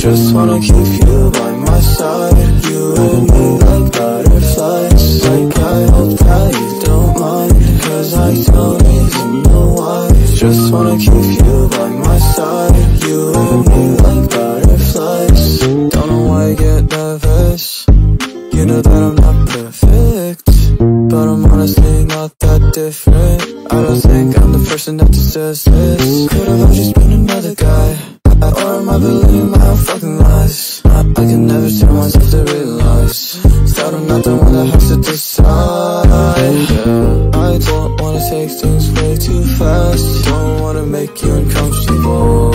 Just wanna keep you by my side. You and me like butterflies. Like I hope that you don't mind Cause I don't even know why. Just wanna keep you by my side. You and me like butterflies. Don't know why I get nervous. You know that I'm not perfect But I'm honestly not that different. I don't think I'm the person that deserves this. Could've just been another guy. Or am I believing realize That I'm not the one that has to decide yeah. I don't wanna take things way too fast Don't wanna make you uncomfortable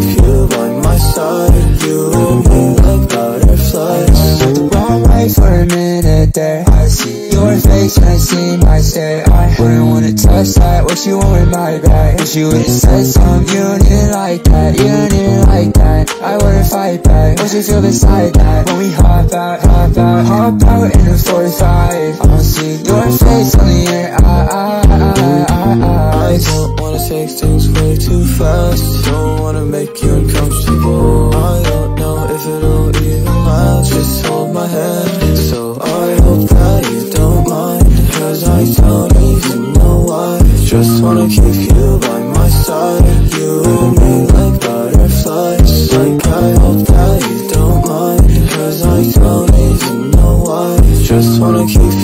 You by my side You and me like butterflies. Wrong for a minute there? I see your face and I see my stare. I wouldn't wanna touch that, what you want my Wish you would've said something, you didn't like that You didn't like that, I wouldn't fight back What you feel beside that, when we hop out, hop out Hop out in a 45 I don't see your face on the air, I, I, even know why? Just wanna keep you by my side. You and me like butterflies. Like I hope that you don't mind. Cause I don't even know why. Just wanna keep